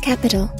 Capital.